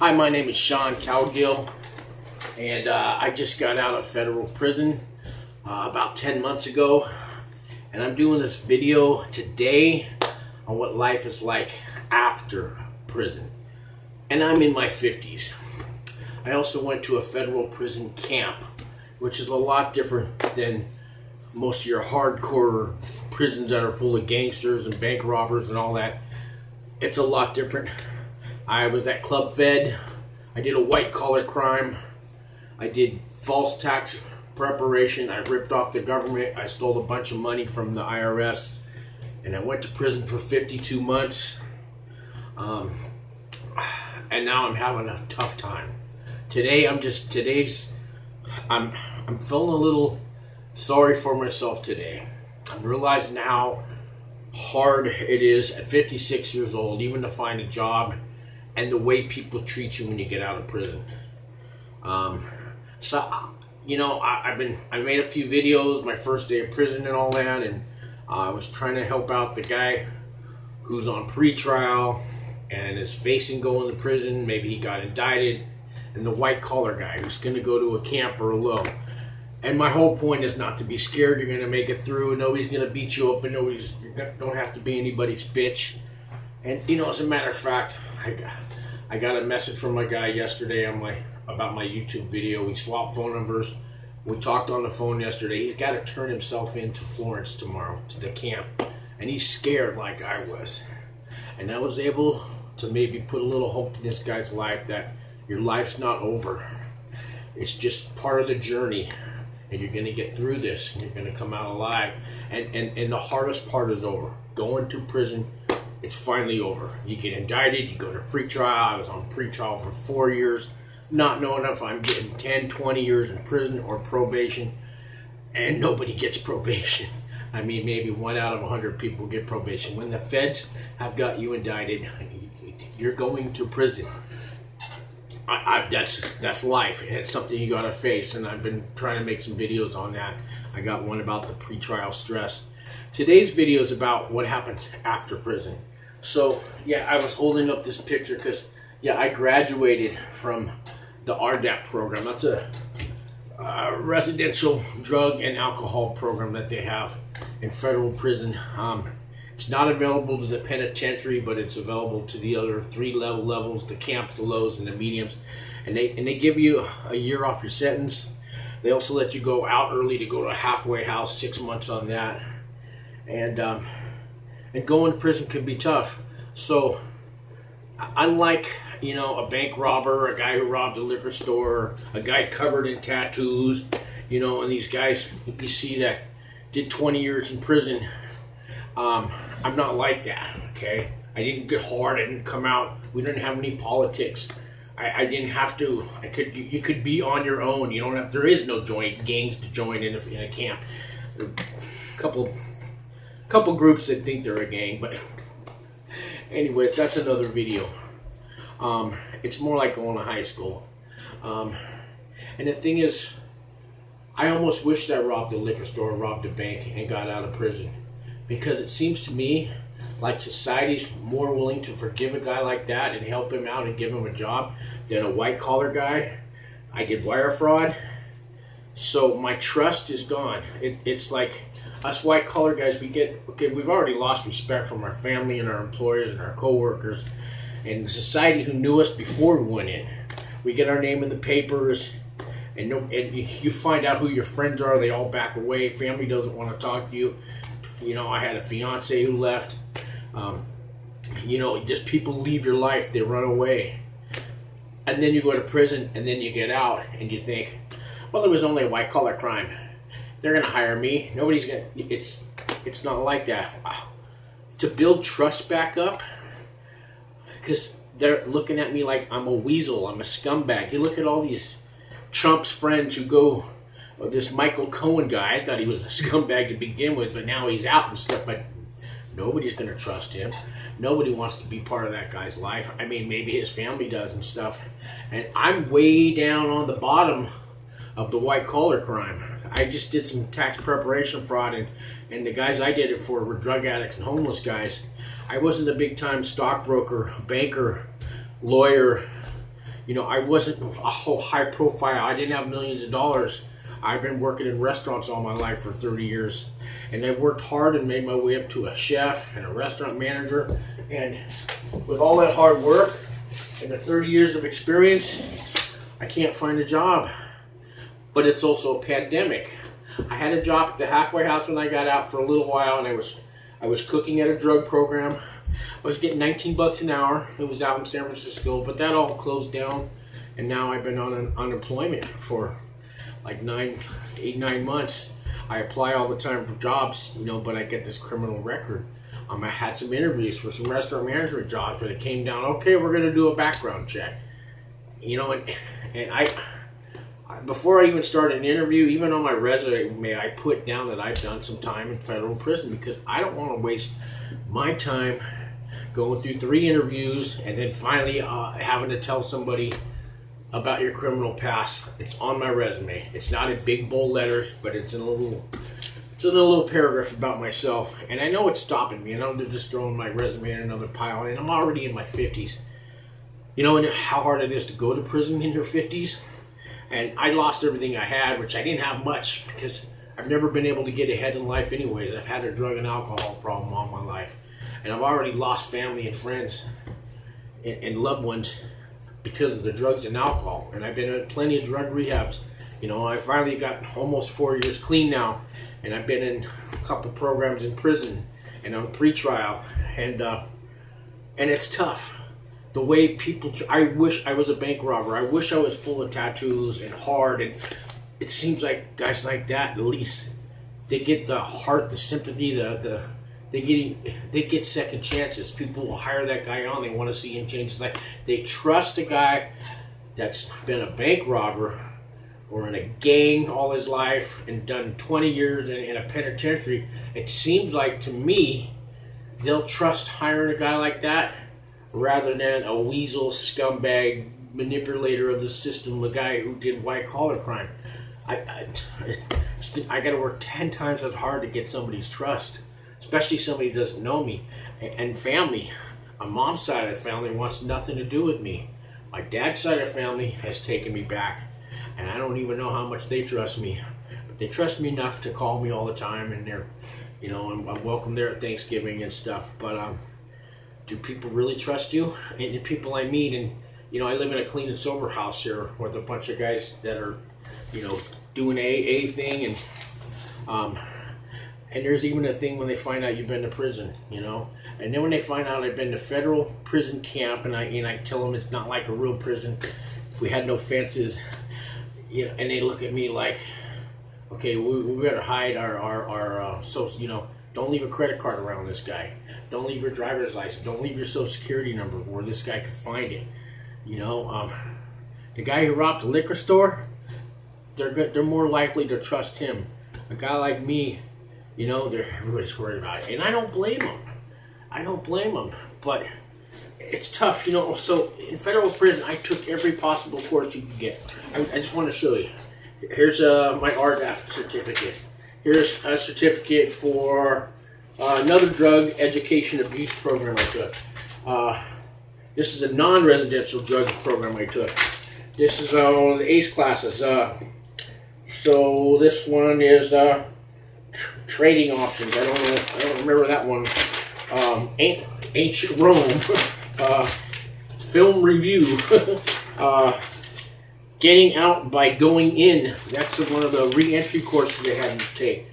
Hi, my name is Sean Cowgill, and uh, I just got out of federal prison uh, about 10 months ago, and I'm doing this video today on what life is like after prison. And I'm in my 50s. I also went to a federal prison camp, which is a lot different than most of your hardcore prisons that are full of gangsters and bank robbers and all that. It's a lot different. I was at Club Fed. I did a white collar crime. I did false tax preparation. I ripped off the government. I stole a bunch of money from the IRS. And I went to prison for 52 months. Um, and now I'm having a tough time. Today, I'm just, today's, I'm, I'm feeling a little sorry for myself today. I'm realizing how hard it is at 56 years old, even to find a job and the way people treat you when you get out of prison. Um, so, you know, I, have been I made a few videos my first day of prison and all that, and I was trying to help out the guy who's on pretrial and is facing going to prison. Maybe he got indicted, and the white collar guy who's going to go to a camp or a low. And my whole point is not to be scared. You're going to make it through. And nobody's going to beat you up, and nobody's you don't have to be anybody's bitch. And you know, as a matter of fact, I got I got a message from my guy yesterday on my about my YouTube video. We swapped phone numbers. We talked on the phone yesterday. He's got to turn himself into Florence tomorrow to the camp, and he's scared like I was. And I was able to maybe put a little hope in this guy's life that your life's not over. It's just part of the journey, and you're going to get through this. You're going to come out alive. And, and and the hardest part is over. Going to prison it's finally over. You get indicted, you go to pretrial. I was on pretrial for four years, not knowing if I'm getting 10, 20 years in prison or probation, and nobody gets probation. I mean, maybe one out of 100 people get probation. When the feds have got you indicted, you're going to prison. I, I, that's that's life. It's something you got to face, and I've been trying to make some videos on that. I got one about the pretrial stress. Today's video is about what happens after prison. So, yeah, I was holding up this picture because, yeah, I graduated from the RDAP program. That's a, a, residential drug and alcohol program that they have in federal prison. Um, it's not available to the penitentiary, but it's available to the other three level levels, the camps, the lows, and the mediums. And they, and they give you a year off your sentence. They also let you go out early to go to a halfway house, six months on that. And um, and going to prison can be tough. So, unlike you know a bank robber, a guy who robbed a liquor store, a guy covered in tattoos, you know, and these guys you see that did 20 years in prison. Um, I'm not like that. Okay, I didn't get hard. I didn't come out. We didn't have any politics. I, I didn't have to. I could. You, could be on your own. You don't have. There is no joint gangs to join in a, in a camp. A couple couple groups that think they're a gang, but anyways, that's another video. Um, it's more like going to high school. Um, and the thing is, I almost wished I robbed a liquor store, robbed a bank, and got out of prison. Because it seems to me like society's more willing to forgive a guy like that and help him out and give him a job than a white collar guy. I did wire fraud. So my trust is gone. It, it's like us white collar guys, we get okay. We've already lost respect from our family and our employers and our coworkers, and the society who knew us before we went in. We get our name in the papers, and no, and you find out who your friends are. They all back away. Family doesn't want to talk to you. You know, I had a fiance who left. Um, you know, just people leave your life. They run away, and then you go to prison, and then you get out, and you think well, it was only a white collar crime. They're gonna hire me. Nobody's gonna. It's it's not like that. Wow. To build trust back up, because they're looking at me like I'm a weasel. I'm a scumbag. You look at all these Trump's friends who go. Well, this Michael Cohen guy, I thought he was a scumbag to begin with, but now he's out and stuff. But nobody's going to trust him. Nobody wants to be part of that guy's life. I mean, maybe his family does and stuff. And I'm way down on the bottom of the white collar crime. I just did some tax preparation fraud, and, and the guys I did it for were drug addicts and homeless guys. I wasn't a big time stockbroker, banker, lawyer, You know, I wasn't a whole high profile. I didn't have millions of dollars. I've been working in restaurants all my life for 30 years. And I've worked hard and made my way up to a chef and a restaurant manager. And with all that hard work and the 30 years of experience, I can't find a job. But it's also a pandemic. I had a job at the halfway house when I got out for a little while and I was I was cooking at a drug program. I was getting 19 bucks an hour. It was out in San Francisco, but that all closed down and now I've been on an unemployment for like nine, eight, nine months. I apply all the time for jobs, you know, but I get this criminal record. Um, I had some interviews for some restaurant manager jobs, but it came down, okay, we're going to do a background check. You know, and, and I, before I even start an interview, even on my resume, may I put down that I've done some time in federal prison because I don't want to waste my time going through three interviews and then finally uh, having to tell somebody about your criminal past. It's on my resume. It's not in big bold letters, but it's in a little it's in a little paragraph about myself. And I know it's stopping me, and I'm just throwing my resume in another pile. And I'm already in my 50s. You know how hard it is to go to prison in your 50s? And I lost everything I had, which I didn't have much because I've never been able to get ahead in life anyways. I've had a drug and alcohol problem all my life. And I've already lost family and friends and, and loved ones because of the drugs and alcohol. And I've been at plenty of drug rehabs. You know, I finally got almost four years clean now, and I've been in a couple programs in prison and on pretrial, and uh, and it's tough. The way people, I wish I was a bank robber. I wish I was full of tattoos and hard, and it seems like guys like that, at least, they get the heart, the sympathy, the the they get they get second chances. People will hire that guy on. They want to see him change his life. They trust a guy that's been a bank robber or in a gang all his life and done 20 years in, in a penitentiary. It seems like to me they'll trust hiring a guy like that rather than a weasel scumbag manipulator of the system, the guy who did white collar crime. I, I, I got to work 10 times as hard to get somebody's trust especially somebody who doesn't know me. And family, my mom's side of the family wants nothing to do with me. My dad's side of the family has taken me back, and I don't even know how much they trust me. But they trust me enough to call me all the time, and they're, you know, I'm, I'm welcome there at Thanksgiving and stuff. But um, do people really trust you? And the people I meet, and you know, I live in a clean and sober house here with a bunch of guys that are, you know, doing AA thing and um, and there's even a thing when they find out you've been to prison, you know. And then when they find out I've been to federal prison camp, and I and I tell them it's not like a real prison, we had no fences, you know, and they look at me like, okay, we, we better hide our our our uh, so you know, don't leave a credit card around this guy, don't leave your driver's license, don't leave your social security number where this guy could find it, you know. Um, the guy who robbed the liquor store, they're good, they're more likely to trust him. A guy like me you know, everybody's worried about it. And I don't blame them. I don't blame them. But it's tough, you know. So in federal prison, I took every possible course you could get. I, I just want to show you. Here's uh, my RDAP certificate. Here's a certificate for uh, another drug education abuse program I took. Uh, this is a non-residential drug program I took. This is on the ACE classes. Uh, so this one is uh, trading options. I don't know. I don't remember that one. Um, ancient Rome. Uh, film review. uh, getting out by going in. That's one of the re-entry courses they had to take.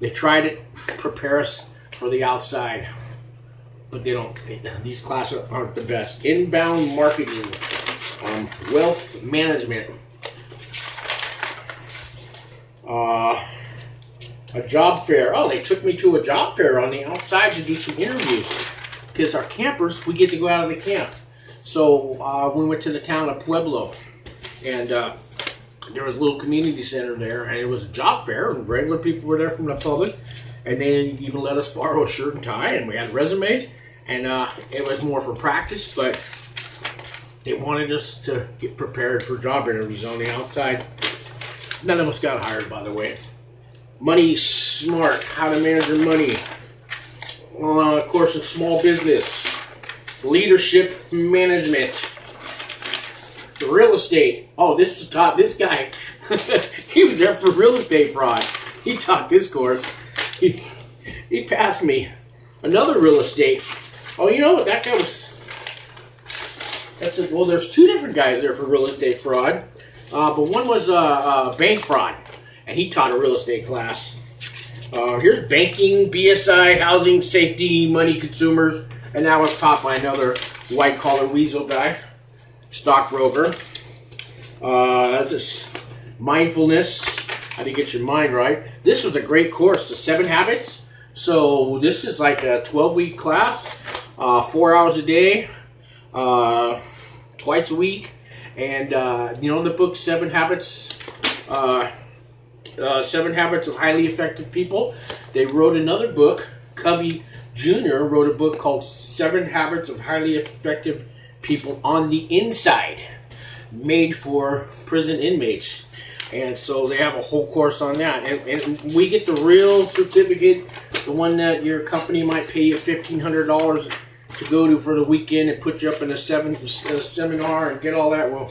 They tried it, prepare us for the outside, but they don't. These classes aren't the best. Inbound marketing, um, wealth management. Uh, a job fair. Oh, they took me to a job fair on the outside to do some interviews. Because our campers, we get to go out of the camp. So uh, we went to the town of Pueblo. And uh, there was a little community center there. And it was a job fair. And regular people were there from the public. And they even let us borrow a shirt and tie. And we had resumes. And uh, it was more for practice. But they wanted us to get prepared for job interviews on the outside. None of us got hired, by the way. Money Smart, how to manage your money. Uh, of course, in small business, leadership management. Real estate. Oh, this was top. this guy. he was there for real estate fraud. He taught this course. He, passed me another real estate. Oh, you know what? That guy was. That's a, well, there's two different guys there for real estate fraud, uh, but one was uh, uh, bank fraud, and he taught a real estate class. Uh, here's banking, BSI, housing, safety, money, consumers, and that was taught by another white collar weasel guy, stockbroker. Uh, that's this mindfulness, how to get your mind right. This was a great course, the seven habits. So this is like a 12 week class, uh, four hours a day, uh, twice a week. And, uh, you know, in the book, Seven Habits, uh, uh, Seven Habits of Highly Effective People, they wrote another book. Covey Jr. wrote a book called Seven Habits of Highly Effective People on the Inside, made for prison inmates. And so they have a whole course on that. And, and we get the real certificate, the one that your company might pay you $1,500 to go to for the weekend and put you up in a, seven, a seminar and get all that. Well,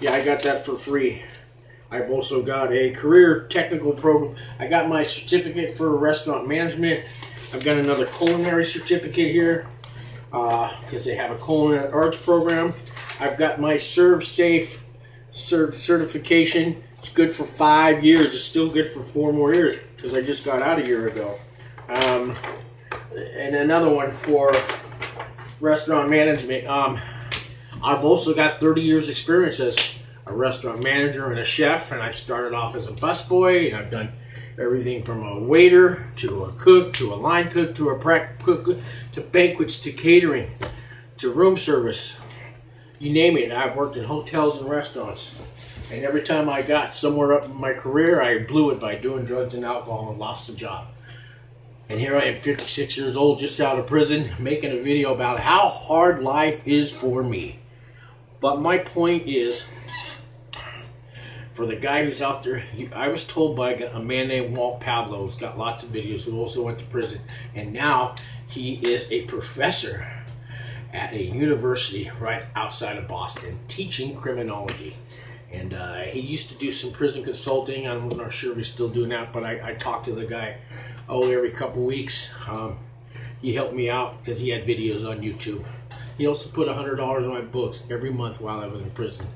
yeah, I got that for free. I've also got a career technical program. I got my certificate for restaurant management. I've got another culinary certificate here because uh, they have a culinary arts program. I've got my ServSafe cert certification. It's good for five years. It's still good for four more years because I just got out a year ago. Um, and another one for restaurant management. Um, I've also got 30 years experience as a restaurant manager and a chef, and I started off as a busboy, and I've done everything from a waiter to a cook to a line cook to a prep cook to banquets to catering to room service. You name it. I've worked in hotels and restaurants. And every time I got somewhere up in my career, I blew it by doing drugs and alcohol and lost the job. And here I am, 56 years old, just out of prison, making a video about how hard life is for me. But my point is, for the guy who's out there, I was told by a man named Walt Pavlo, who's got lots of videos, who also went to prison, and now he is a professor at a university right outside of Boston, teaching criminology. And uh, he used to do some prison consulting. I'm not sure if he's still doing that, but I, I talked to the guy oh every couple weeks. Um, he helped me out because he had videos on YouTube. He also put $100 on my books every month while I was in prison.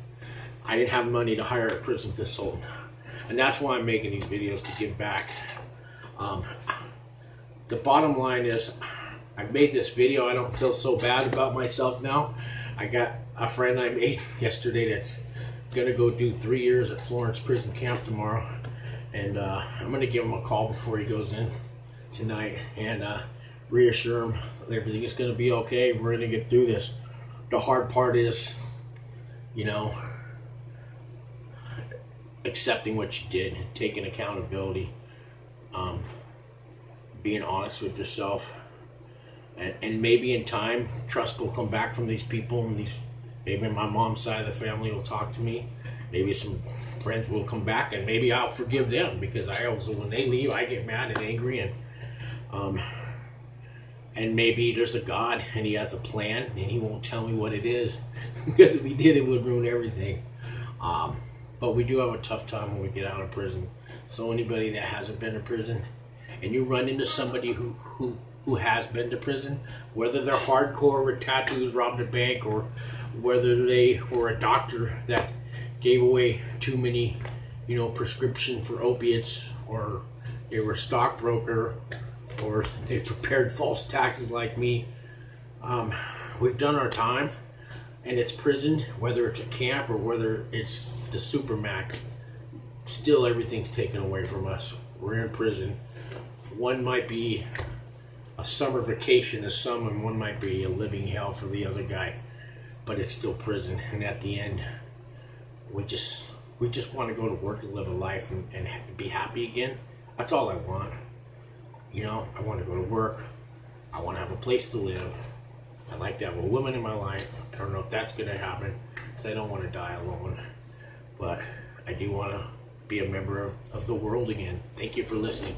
I didn't have money to hire a prison consultant. And that's why I'm making these videos to give back. Um, the bottom line is, I made this video. I don't feel so bad about myself now. I got a friend I made yesterday that's to go do three years at Florence Prison Camp tomorrow. And uh, I'm to give him a call before he goes in tonight and uh, reassure him everything is to be okay. We're to get through this. The hard part is, you know, accepting what you did, taking accountability, um, being honest with yourself, and, and maybe in time, trust will come back from these people, and these maybe my mom's side of the family will talk to me. Maybe some friends will come back, and maybe I'll forgive them because I also, when they leave, I get mad and angry, and um, and maybe there's a God and He has a plan, and He won't tell me what it is because if He did, it would ruin everything. Um, but we do have a tough time when we get out of prison. So anybody that hasn't been to prison, and you run into somebody who who who has been to prison, whether they're hardcore with tattoos, robbed a bank, or whether they were a doctor that gave away too many, you know, prescription for opiates, or they were a stockbroker, or they prepared false taxes like me. Um, we've done our time, and it's prison, whether it's a camp or whether it's the supermax, still everything's taken away from us. We're in prison. One might be a summer vacation to some, and one might be a living hell for the other guy. But it's still prison, and at the end, we just we just want to go to work and live a life and, and be happy again. That's all I want. You know, I want to go to work. I want to have a place to live. I'd like to have a woman in my life. I don't know if that's going to happen because I don't want to die alone. But I do want to be a member of, of the world again. Thank you for listening.